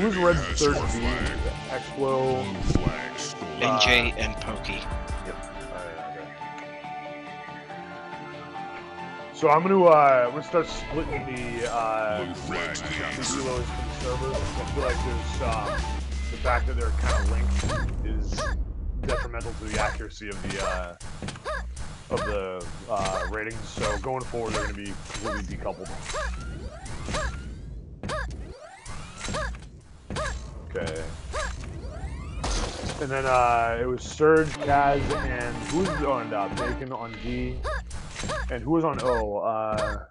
who's red third B? Explo. NJ and Pokey. Okay. So I'm gonna uh, I'm gonna start splitting the uh, the for the servers. I feel like there's um, the fact that they're kind of linked is detrimental to the accuracy of the uh, of the uh, ratings. So going forward, they're gonna be completely decoupled. Okay. And then uh, it was Surge, Kaz, and who's on uh, Bacon on D, and who was on O? Uh,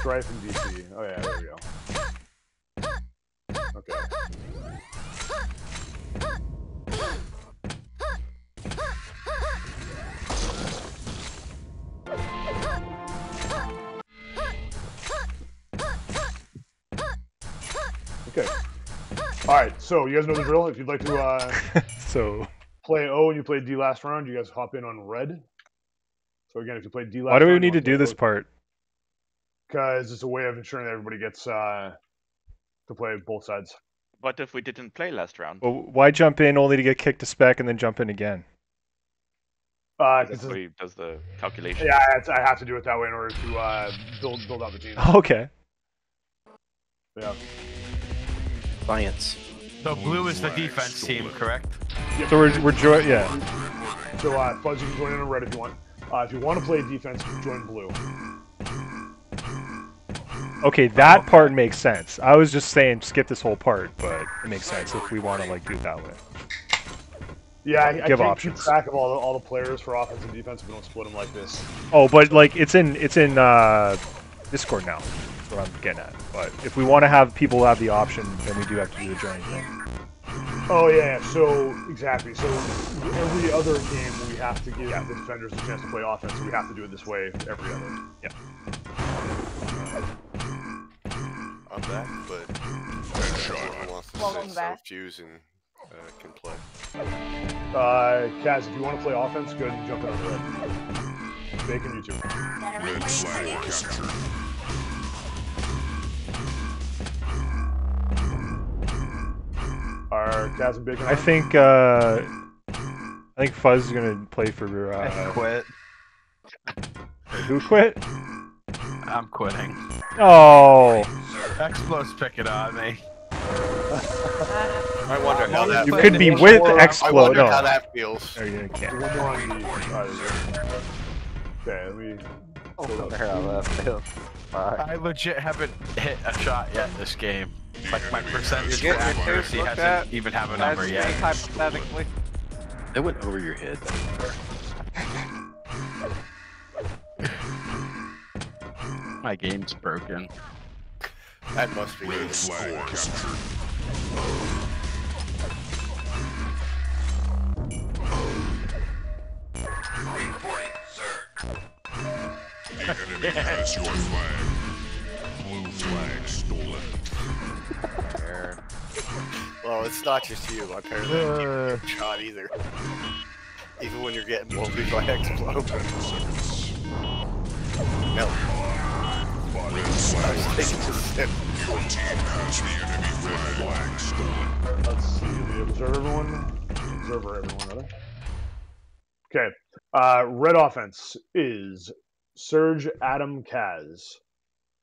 Strife and DC. Oh yeah, there we go. Okay. Okay. All right. So you guys know the drill. If you'd like to uh, so play O and you play D last round, you guys hop in on red. So again, if you play D last round. why do we round, need to do this part? Because it's a way of ensuring that everybody gets uh, to play both sides. What if we didn't play last round? Well, why jump in only to get kicked to spec and then jump in again? Uh, 'cause That's it's- what he does the calculation. yeah, it's, I have to do it that way in order to uh, build build out the team. Okay. Yeah. Science. So blue is the defense team, correct? So we're we're jo- yeah. So uh, Fuzz, you can join in on red if you want. Uh, if you want to play defense, join blue. Okay, that part makes sense. I was just saying skip this whole part, but it makes sense if we want to like do it that way. Yeah, I, I Give can't options. keep track of all the all the players for offense and defense if we don't split them like this. Oh, but like it's in it's in uh, Discord now. That's what I'm getting at. But if we want to have people have the option, then we do have to do the joining thing. Oh yeah, yeah, so exactly. So every other game we have to give yeah. the defenders a chance to play offense. So we have to do it this way every other. Yeah. I'm back, but everyone wants to Welcome back. so and uh, can play. Uh, Kaz, if you want to play offense, go ahead and jump in on red. Bacon, you too. Red flag captured. Are Kaz and Bacon? I think uh, I think Fuzz is gonna play for. I Uh, quit. who quit? I'm quitting. Oh, Explo's picking on me. I wonder how that. you could be with Or- I Explode. wonder No, how that feels. there you can't. One more on the. Uh, okay, let me. I legit haven't hit a shot yet this game. Like my percentage You're for getting your accuracy face looked hasn't at? even have a As number me, yet. hypothetically. That went over your head. My game's broken. That must be. Red flag captured. The enemy has your flag. Blue flag stolen. Well, it's not just you. Apparently, Uh, getting shot either. Even when you're getting bullied by explode. No, Red I was taking a sip. Your team has the enemy flag stolen. Let's see. We observe everyone. Observer everyone, rather. Okay. Uh, red offense is Surge Adam, Kaz.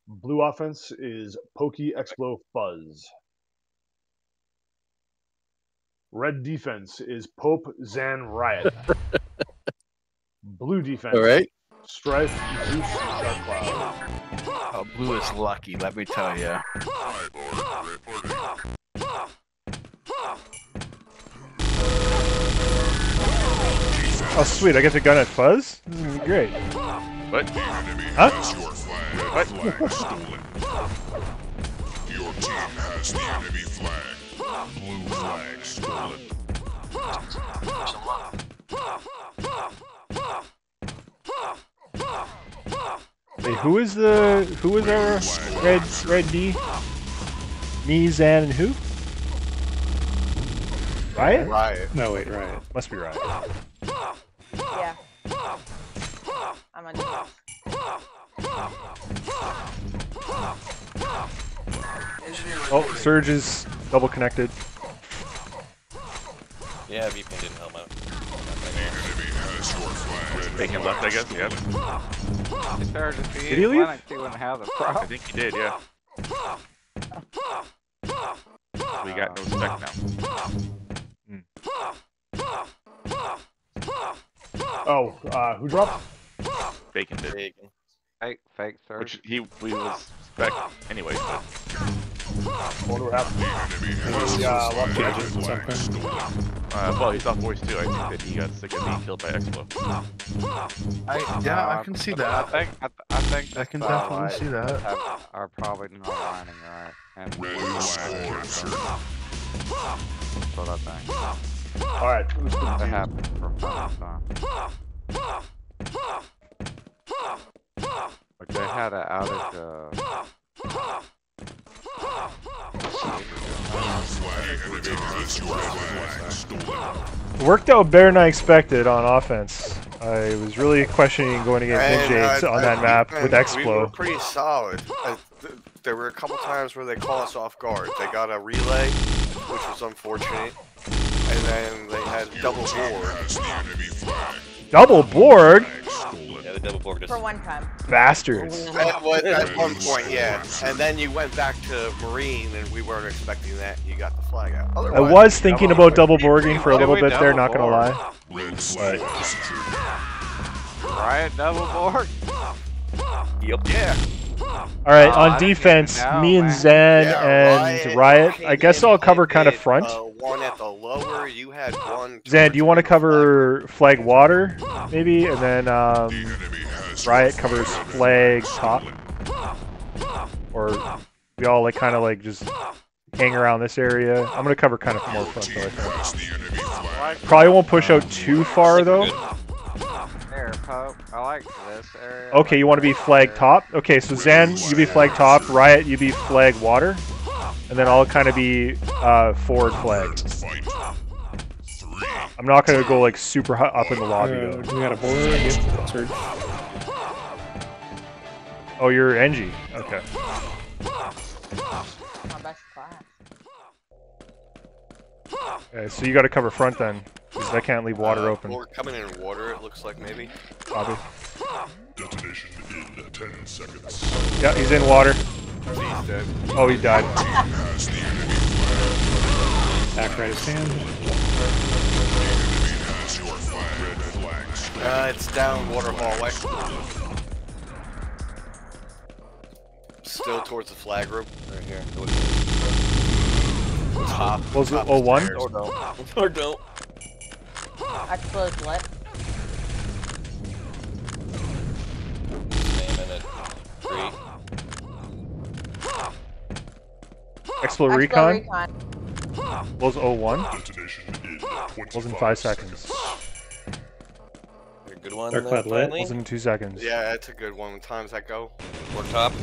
Blue offense is Pokey, Explo, Fuzz. Red defense is Pope, Zan, Riot. Blue defense. All right. Strife, Zeus, Dark Cloud. Oh, blue is lucky, let me tell you. oh, sweet! I get to gun at Fuzz. This is great. What? The enemy Huh? has your flag. Flag stolen. Your team has the enemy flag. Blue flag stolen. Wait, who is the who is our red red D? Me, Zan, and who? Riot? Riot. No, wait, right. Must be Riot. Yeah. I'm on defense. Oh, Surge is Double connected. Yeah, VPN didn't help out. Bacon left, I guess. Yep. It's hard to see. Did he leave? Linux, he wouldn't have the I think he did. Yeah. We got no spec now. Oh, uh, who dropped? Bacon did. Bacon. Fake, fake search. Which he we was spec anyway. But I wonder what happened. Yeah, left Gadget at some point. uh, well, he's off voice too. I think that he got sick of being killed by Explo. I, yeah, I can see I that. think I, th- I think I can definitely satellites see that. Have, are probably not lining right, and Red that's flag captured. what I think. All right. who's the That team? happens from time time. Like they had an outage. Uh, Flag enemy has your flag stolen. It worked out better than I expected on offense. I was really questioning going against And, Ninja uh, on that uh, map with We were pretty solid. Uh, th- there were a couple times where they caught us off guard. They got a relay, which was unfortunate, and then they had double board. Has the enemy flag. Double board? Flag the double board For one time. Bastards. At, what- at one point, yeah. And then you went back to Marine, and we weren't expecting that. and You got the flag out. I was thinking about double boarding for a little bit there, double not gonna lie. Red flag captured. riot double board. Yep. Yeah. Alright, Oh, I on defense, know, me and man. Zen yeah, and Riot. came I guess in I'll cover kind of front. Uh, one at the lower. You had one. Zen, do you want to cover flag water, maybe? And then um, The Riot covers flag flag top? Or we all like kind of like just hang around this area? I'm gonna cover kind of more front though, I think. has the enemy flag. Probably won't push out too far though. There, Pope. I like this area. Okay, you want to be flag top? Okay, so Zen, you be flag top. Riot, you be flag water. And then I'll kind of be uh, forward flag. I'm not gonna go like super high up in the lobby Uh, though. we got a board. Yep. Surge. Oh, you're NG. Okay. My best class. Okay, so you got to cover front then, because I can't leave water Uh, open. We're coming in water. It looks like maybe. Bobby. Detonation in 10 seconds. Yeah, he's in water. He's dead. Oh, he died. Has the enemy. Back right his hand. Enemy has your flag. Red flag stolen. Uh, it's down water hallway. Still towards the flag room. Right here. Top. Was it top 01? stairs. Or don't. Or don't. Explodes lit. Name in it. Three. Explo Explo Recon recon. was 01. Detonation in 25 Was in 5 seconds. Your good one. Dark cloud lit. finally? Was in 2 seconds. Yeah, that's a good one. What times that go? Or top.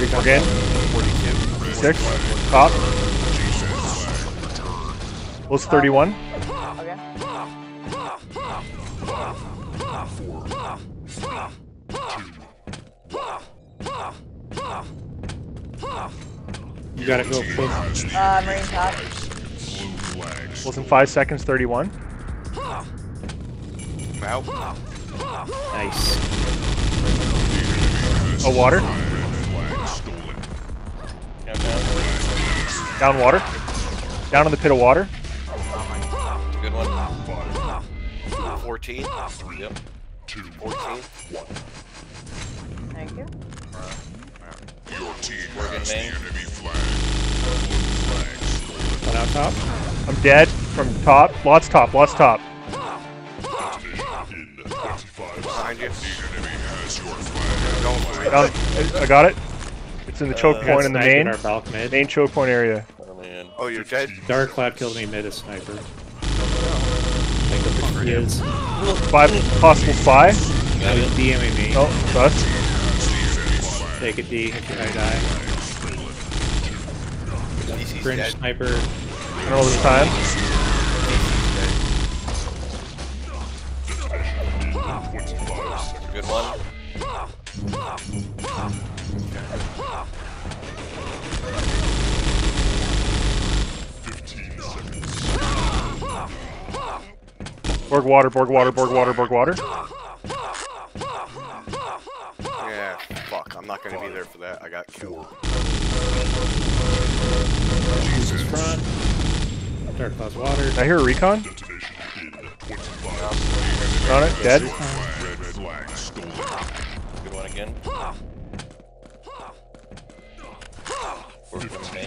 Recon. Again. 42. 6. Top. Was 31. Okay. You gotta go quick. Uh, marine top. Was in 5 seconds 31. I'm out. Nice. Oh, water. Flag stolen. Countdown. Down water. Down in the pit of water. Good one. 14. Yep. 2. 14. One. Thank you. Your team Working has the enemy flag. Blue. One out top. I'm dead from top. Lots top. Lots top. Detonation in 25 Behind you. The enemy has your flag. Going for it. Down, I got it. It's in the choke Uh, point in the main Our main choke point area. Oh man. Oh, you're dead? Dark cloud killed me mid a sniper. I think the fuck he is. Five possible five. Now he's DMing me. Oh, bust. Take a D if I die. Fringe dead. sniper. I don't this time. Good one. Borg water, Borg water, Borg water, Borg water. Yeah, fuck. I'm not gonna be there for that. I got killed. Jesus front. Dark Cloud's water. I hear a recon? On it, dead. Red flag stolen. Good one again. Working on me.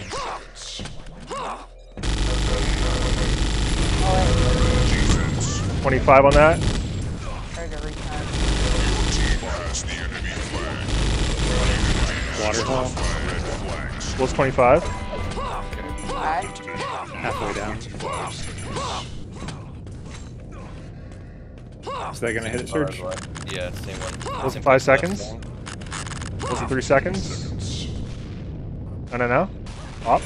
Defense. 25 on that. Heard a recon. Has the enemy flag. Waterfall. Red 25. Alright. Halfway down. Is that gonna hit it, Surge? Yeah, same one. Was Same it five seconds? time. Was it three seconds? No, no, no. Up.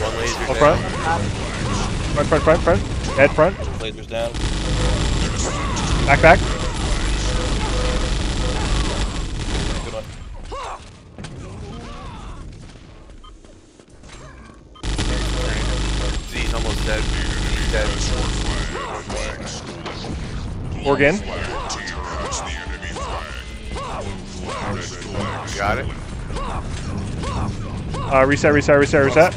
One laser Up down. front. Front, front, front, front. Dead front. Lasers down. Back, back. Good one. Z's almost dead. He's dead. Flag stolen. Organ. Team has the enemy flag. Red flag. Got it. Uh, reset, reset, reset, reset.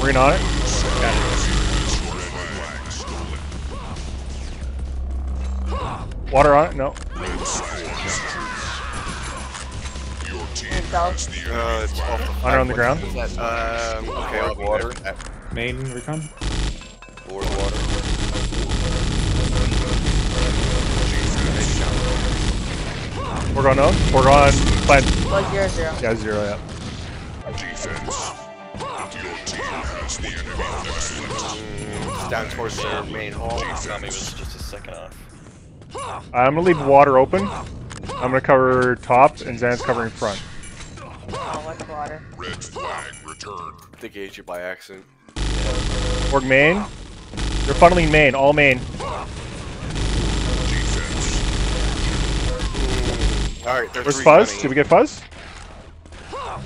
Seconds. Marine on it. Flag stolen. Water on it. No. Red squad. Your team Yourself. has the Uh, enemy it's off On the ground. Um, okay, I'll be Water. Main recon. Board water. We're going on. We're on. Plan. Was zero zero. Yeah, zero. Yeah. defense. Down towards the main hall. Tommy was just a second off. I'm gonna leave water open. I'm gonna cover top, and Zan's covering front. Oh, what's water? Red flag returned. They gauged you by accident. Org main. They're funneling main. All main. Defense. Alright, there's Where's three Fuzz? coming. Did we get Fuzz?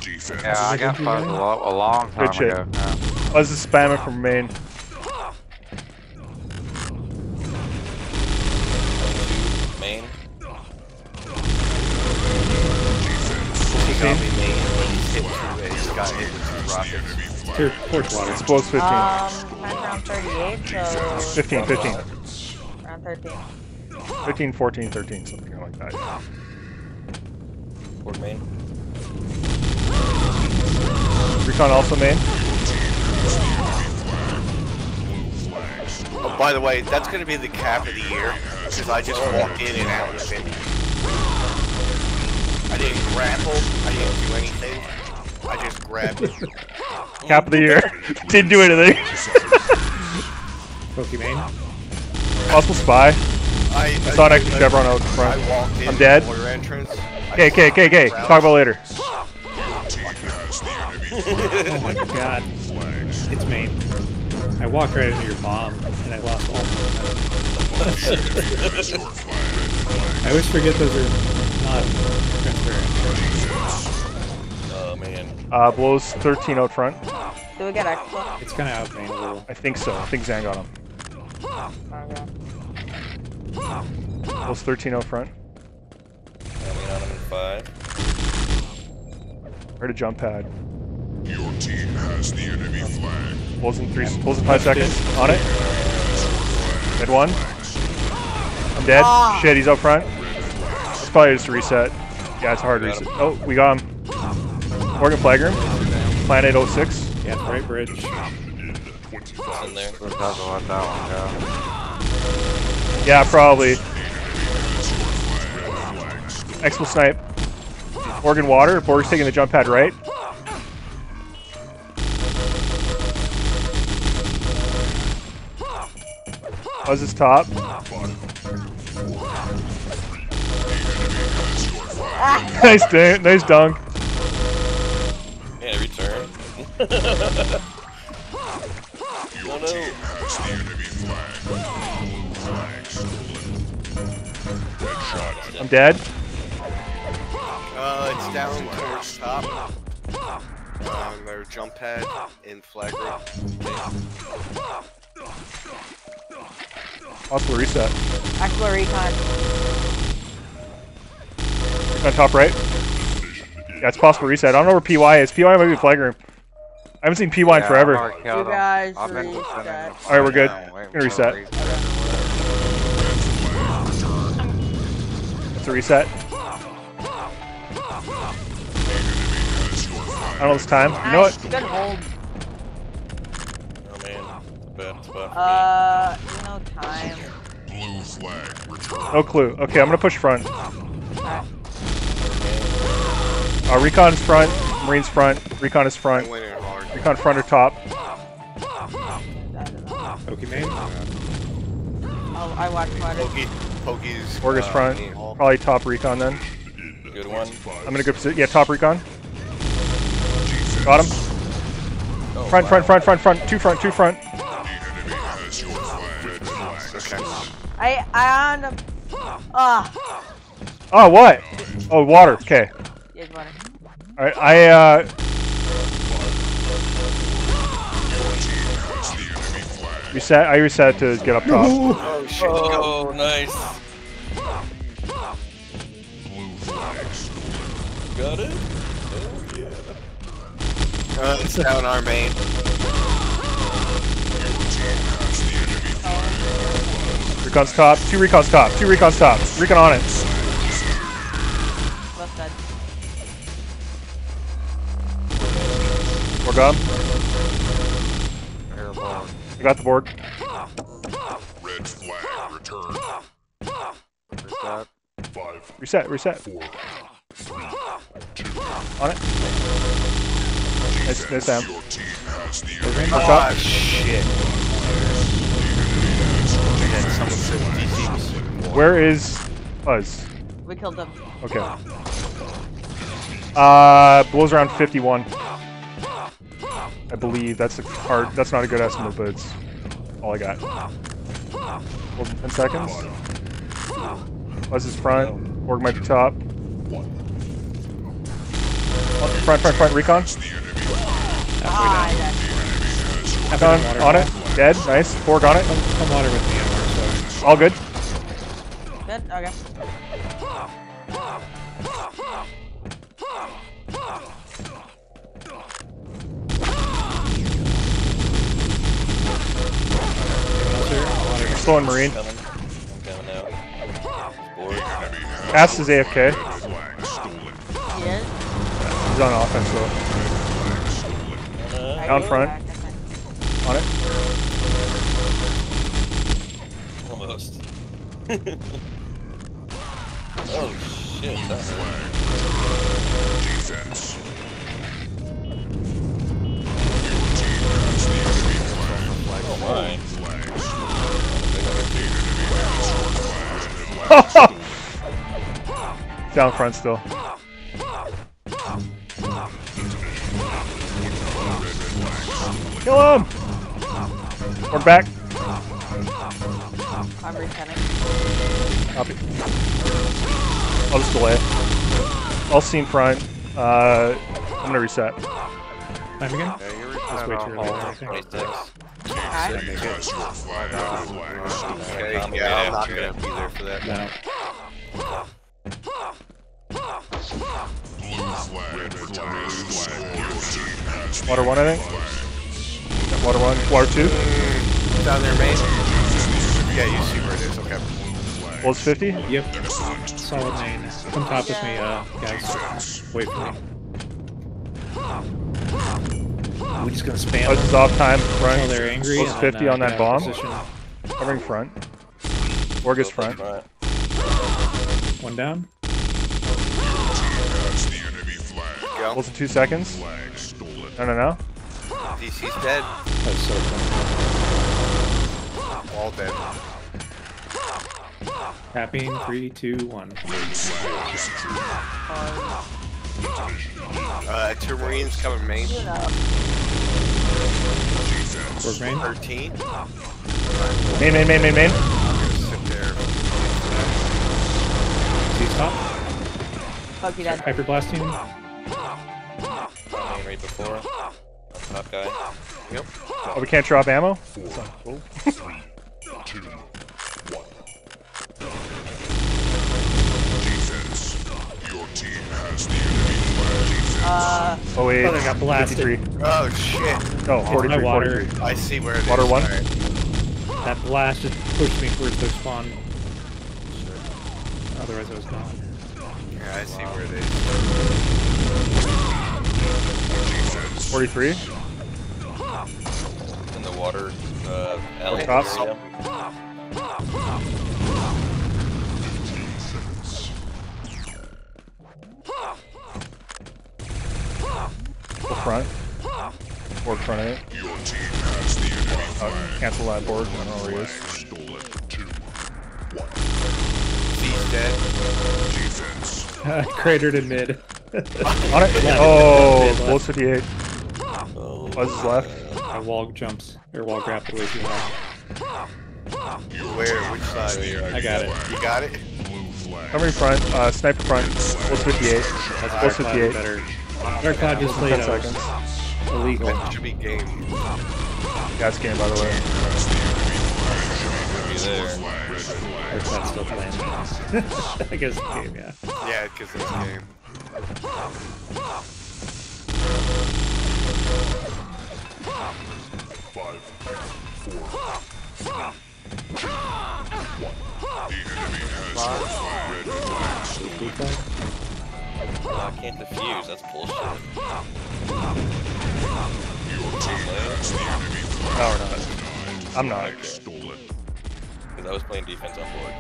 Defense. Yeah, I got fucked a, lo- a long time Good shit. ago. Yeah. Fuzz is spamming from main. Main. He got me main, but he's hit two He's got hit with two rockets. Here, torch water. Explosives 15. Um, mine's around 38, so 15, 15. around 13. 15, 14, 13, something like that. Board main. Recon also main. Oh, by the way, that's gonna be the cap of the year, because I just walked in and out of it. I didn't grapple, I didn't do anything. I just grabbed it. Cap of the year. Didn't do anything. Pokemon. Possible spy. I, I, Sonic, I, Chevron out I front. walked in I'm dead. the water entrance. Okay, okay, okay, okay. Talk about later. Oh my god. It's me. I walked right into your bomb and I lost all. I always forget those are not transparent. Oh man. Uh, blows 13 out front. Do we get extra? It's kind of out main a little. I think so. I think Zan got him. Okay. Blows 13 out front. Coming on him in five. Heard a jump pad. Your team has the enemy flag. Blows in three. Blows in five seconds. On it. Hit one. I'm dead. Ah. Shit, he's up front. It's probably just a reset. Yeah, it's a hard reset. Oh, we got him. Morgan Flagram. Planet 06. Yeah, right bridge. It's in there. So that's to that one go. Yeah, probably. Expo snipe. Morgan water. Borg's taking the jump pad right. Buzz is top. nice, da- nice dunk. Yeah, return. Your no. team has the enemy flag. Flag stolen. Headshot. I'm dead. Uh, it's down towards top. on their jump pad in flag room. Possible reset. Actual recon. On top right. Yeah, it's possible reset. I don't know where PY is. PY might be flag room. I haven't seen PY in forever. I've already killed You guys reset. Alright, we're good. Yeah, waiting Gonna a reset. reset. It's a reset. I don't know this time. You know Nice, what? Bad spot for Uh, you know time. Blue flag return. No clue. Okay, I'm gonna push front. Alright. Uh, Recon's front. Marine's front. Recon is front. went in hard. Recon front or top. I don't. Pokemon? Oh, I watch one. Pokey, Pokey's. Org is uh, front. Probably top Recon then. Good one. I'm gonna go position. Yeah, top Recon. Got him. Oh, Front, front, front, front, front. Two front, two front. I, I on him. Ah. Oh, what? Oh, water. Okay. Yes, water. All right. I uh. Your team has the enemy flag. Reset. I reset to get up top. Oh shit! Oh, nice. Blue flag stolen. Got it. Oh yeah. Uh, it's down our main. Recon's top. Two Recon's top. Two Recon's top. Recon on it. Left side. We're gone. Airborne. We got the board. Red flag return. Reset. Five, Reset. Reset. four, three, two. On it. Nice, nice down. Your team has the Oh shit! Where is Buzz? We killed them. Okay. Uh, blows around 51. I believe that's a hard. That's not a good estimate, but it's all I got. Hold 10 seconds. Buzz is front. Org might be top. Oh, Front, front, front. Recon. Ah, Recon on it. Dead. Nice. Org on it. Come water with me, All good. Good. Okay. Slowing Marine. Coming. I'm coming out. Ass is AFK. He is. He's on offense though. Uh, Down front. back, I think. On it. almost. oh shit. That's Defense. Your team has the enemy flag. oh my. Down front still. Kill him! We're back. I'm resetting. Copy. I'll just delay. I'll see in front. Uh, I'm gonna reset. Time again? Yeah, you're That's way too early, I think. 26. Alright. Team has your flag. Red flag stolen. Okay, yeah, I'm not gonna be there for that. No. Blue flag returns. Your team Water one, I think. Water one. Water two. Down there, main. Yeah, you see where it is. Okay. Close 50. Yep. Solid main. Come top with me, uh, guys. Wait for me. We're just gonna spam Buzz them is off time. until Front. they're angry. Close 50 then, uh, on that get out of bomb. position. Covering front. Org is front. Front. One down. has the. Go. Close in two seconds. Flag stolen. No, no, no. DC's dead. That's so fun. All dead. Tapping. Three, two, one. Uh, two Marines coming main. You know. Work main. 13. Main, main, main, main, main. Sit there. See top. Pokey dead. Hyper blasting. one right before. Top guy. Yep. Oh, we can't drop ammo? Four, Cool. Uh, Oh wait, Oh, they got blasted. 53. Oh shit. No, 43, my water. 43. I see where it is. Water one? Alright. That blast just pushed me towards their spawn. Otherwise I was gone. Yeah, I see where it is. 43? In the water. Uh, alley. Top. area. Front. Board front of it. Your team has the enemy Uh, cancel that board, I don't know where he is. Flag stolen. Two, one. He's dead. Defense. Cratered in mid. On it! Yeah, Oh, mid 58. Oh, Buzz is left. I wall jumps, or wall grappled way too high. Where? Which side? I got it. You got it? Blue flag. Covering front, uh, sniper front, Bullets 58. That's Bullets 58. better. Dark Cloud just played 10 out. seconds. Illegal. That should be game. Gas game, by the way. be there. Dark Cloud's still playing. I guess the game, yeah. Yeah, because it's a game. Five, can't defuse. That's bullshit. Your team has the enemy flag. No, we're not. I'm not. Okay. Because I was playing defense on board.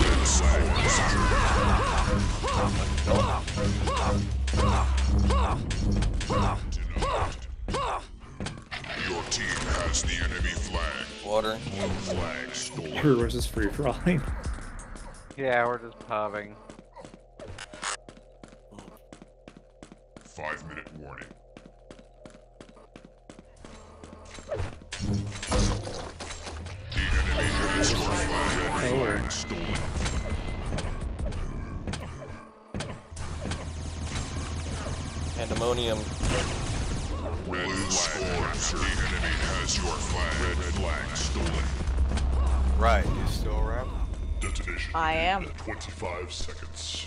Red Water. Blue flag stolen. Or free for alling? Yeah, we're just popping. Five minute warning. The enemy has your flag. Red Or flag stolen. Pandemonium. Red flag captured. The enemy has your flag. Red flag stolen. Right, you still around? Detonation. I am. in 25 seconds.